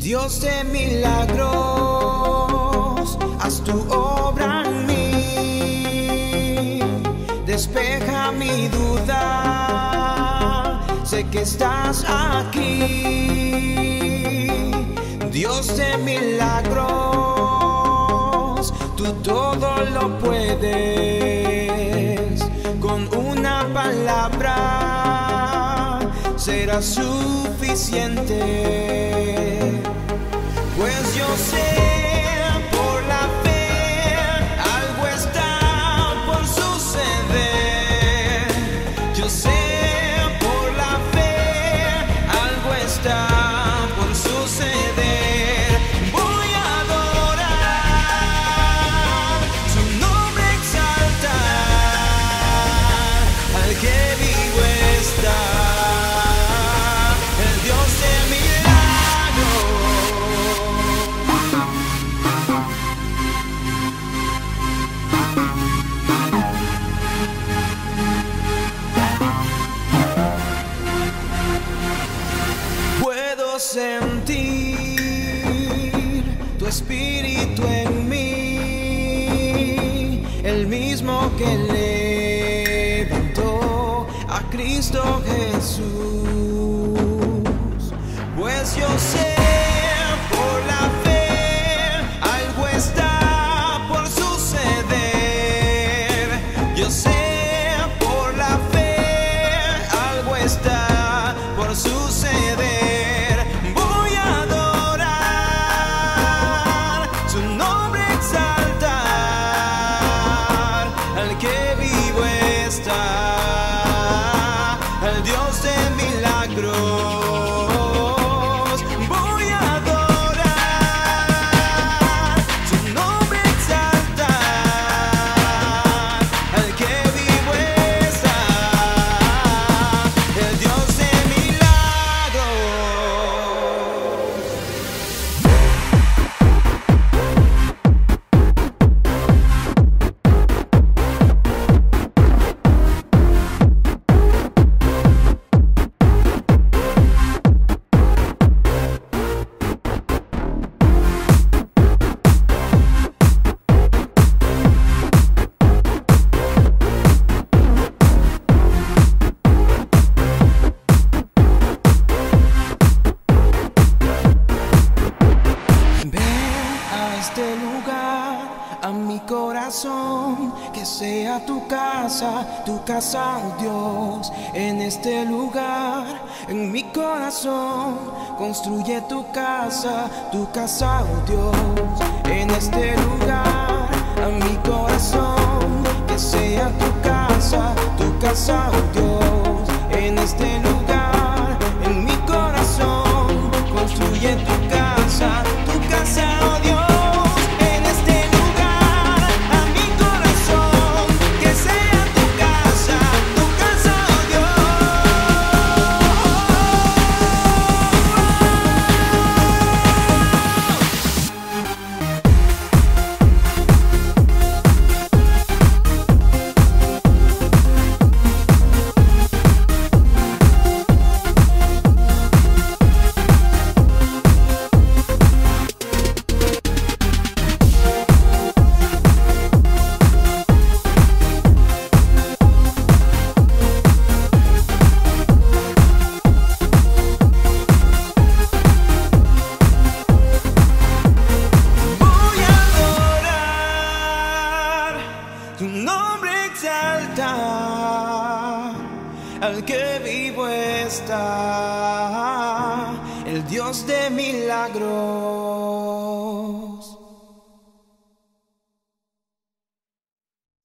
Dios de milagros, haz tu obra en mí. Despeja mi duda, sé que estás aquí. Dios de milagros, tú todo lo puedes. Con una palabra será suficiente. Pues sentir tu espíritu en mí, el mismo que levantó a Cristo Jesús. Pues yo sé milagros. Este lugar, a mi corazón, que sea tu casa, tu casa, oh Dios. En este lugar, en mi corazón, construye tu casa, tu casa, oh Dios. En este lugar, a mi corazón, que sea tu casa, tu casa, oh Dios. Al que vivo está, el Dios de milagros.